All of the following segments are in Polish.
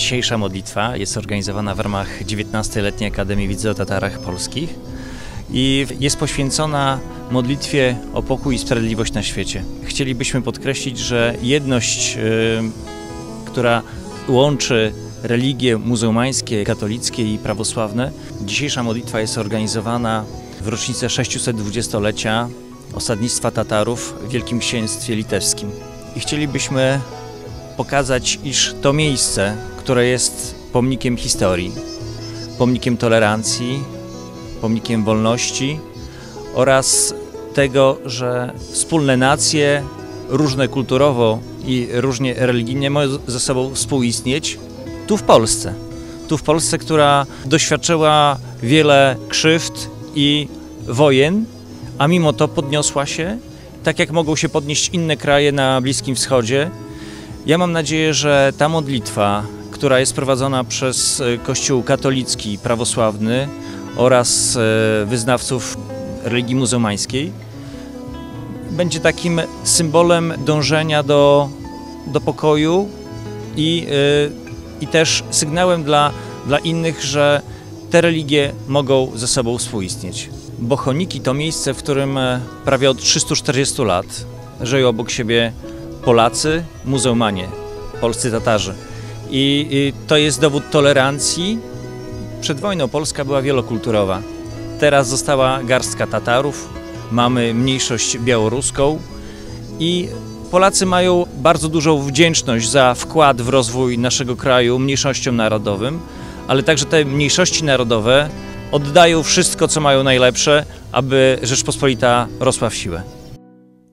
Dzisiejsza modlitwa jest organizowana w ramach 19-letniej Akademii Wiedzy o Tatarach Polskich i jest poświęcona modlitwie o pokój i sprawiedliwość na świecie. Chcielibyśmy podkreślić, że jedność, y, która łączy religie muzułmańskie, katolickie i prawosławne, dzisiejsza modlitwa jest organizowana w rocznicę 620-lecia osadnictwa Tatarów w Wielkim Księstwie Litewskim. I chcielibyśmy pokazać, iż to miejsce, które jest pomnikiem historii, pomnikiem tolerancji, pomnikiem wolności oraz tego, że wspólne nacje, różne kulturowo i różnie religijnie mogą ze sobą współistnieć tu w Polsce. Tu w Polsce, która doświadczyła wiele krzywd i wojen, a mimo to podniosła się, tak jak mogą się podnieść inne kraje na Bliskim Wschodzie. Ja mam nadzieję, że ta modlitwa, która jest prowadzona przez e, Kościół katolicki, prawosławny oraz e, wyznawców religii muzułmańskiej, będzie takim symbolem dążenia do, do pokoju i, e, i też sygnałem dla, dla innych, że te religie mogą ze sobą współistnieć. Bochoniki to miejsce, w którym prawie od 340 lat żyją obok siebie Polacy, muzułmanie, polscy Tatarzy. I, to jest dowód tolerancji. Przed wojną Polska była wielokulturowa. Teraz została garstka Tatarów, mamy mniejszość białoruską i Polacy mają bardzo dużą wdzięczność za wkład w rozwój naszego kraju mniejszościom narodowym, ale także te mniejszości narodowe oddają wszystko, co mają najlepsze, aby Rzeczpospolita rosła w siłę.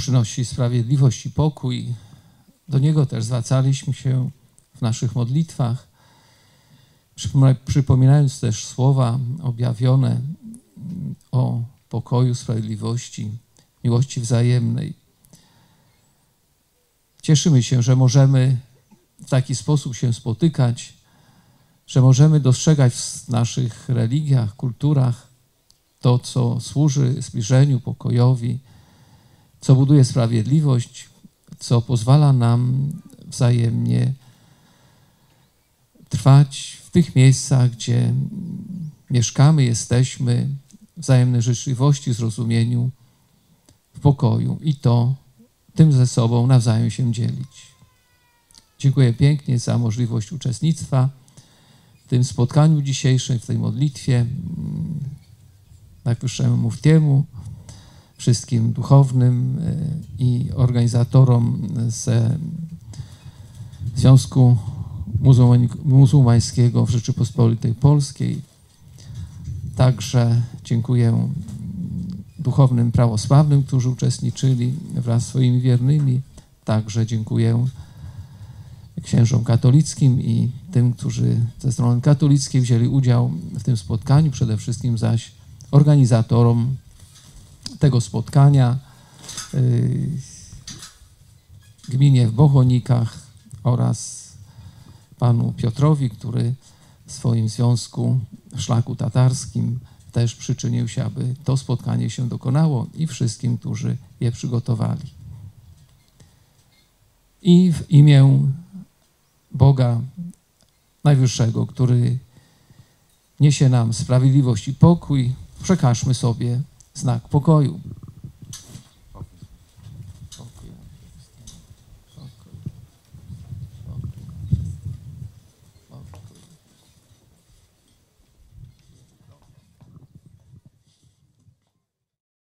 Przynosi sprawiedliwość i pokój. Do Niego też zwracaliśmy się w naszych modlitwach, Przypomina- przypominając też słowa objawione o pokoju, sprawiedliwości, miłości wzajemnej. Cieszymy się, że możemy w taki sposób się spotykać, że możemy dostrzegać w naszych religiach, kulturach to, co służy zbliżeniu, pokojowi, co buduje sprawiedliwość, co pozwala nam wzajemnie trwać w tych miejscach, gdzie mieszkamy, jesteśmy, wzajemnej życzliwości, zrozumieniu, w pokoju i to tym ze sobą nawzajem się dzielić. Dziękuję pięknie za możliwość uczestnictwa w tym spotkaniu dzisiejszym, w tej modlitwie. mm, Najwyższemu Muftiemu, wszystkim duchownym e, i organizatorom ze Związku Muzułmań- Muzułmańskiego w Rzeczypospolitej Polskiej. Także dziękuję duchownym prawosławnym, którzy uczestniczyli wraz z swoimi wiernymi. Także dziękuję księżom katolickim i tym, którzy ze strony katolickiej wzięli udział w tym spotkaniu, przede wszystkim zaś organizatorom tego spotkania, y, gminie w Bochonikach oraz panu Piotrowi, który w swoim związku szlaku tatarskim też przyczynił się, aby to spotkanie się dokonało i wszystkim, którzy je przygotowali. I w imię Boga Najwyższego, który niesie nam sprawiedliwość i pokój, przekażmy sobie znak pokoju.